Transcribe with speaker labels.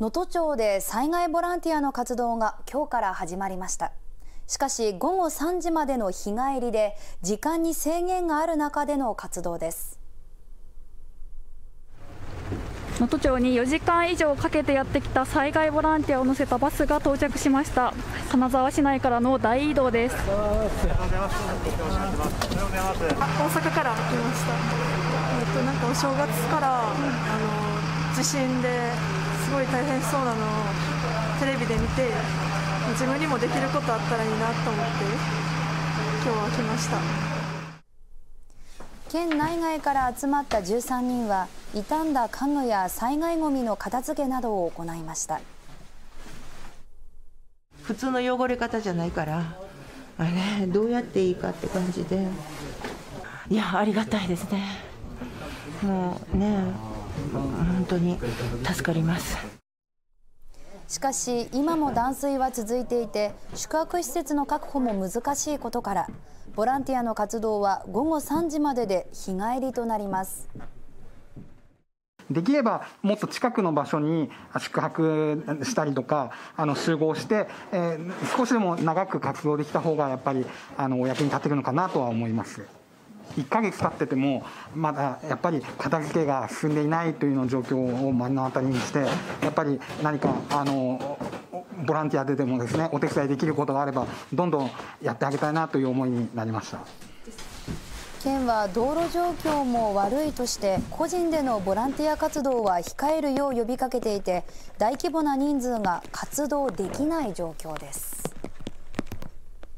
Speaker 1: 能登町で災害ボランティアの活動が今日から始まりました。しかし午後3時までの日帰りで時間に制限がある中での活動です。
Speaker 2: 能登町に4時間以上かけてやってきた災害ボランティアを乗せたバスが到着しました。金沢市内からの大移動です。大
Speaker 3: 阪から来ました。えっとなんかお正月からあの地震ですごい大変そうなのをテレビで見て自分にもできることあったらいいなと思って今日は来ました。
Speaker 1: 県内外から集まった13人は傷んだ家具や災害ごみの片付けなどを行いました。
Speaker 4: 普通の汚れ方じゃないからあれどうやっていいかって感じで。いやありがたいですね。もうね本当に助かります
Speaker 1: しかし今も断水は続いていて宿泊施設の確保も難しいことからボランティアの活動は午後3時までで日帰りとなります
Speaker 5: できればもっと近くの場所に宿泊したりとかあの集合して、えー、少しでも長く活動できた方がやっぱりあのお役に立てるのかなとは思います。1ヶ月経っててもまだやっぱり片付けが進んでいないというの状況を目の当たりにしてやっぱり何かあのボランティアででもですねお手伝いできることがあればどんどんやってあげたいなという思いになりました。
Speaker 1: 県は道路状況も悪いとして個人でのボランティア活動は控えるよう呼びかけていて大規模な人数が活動できない状況です。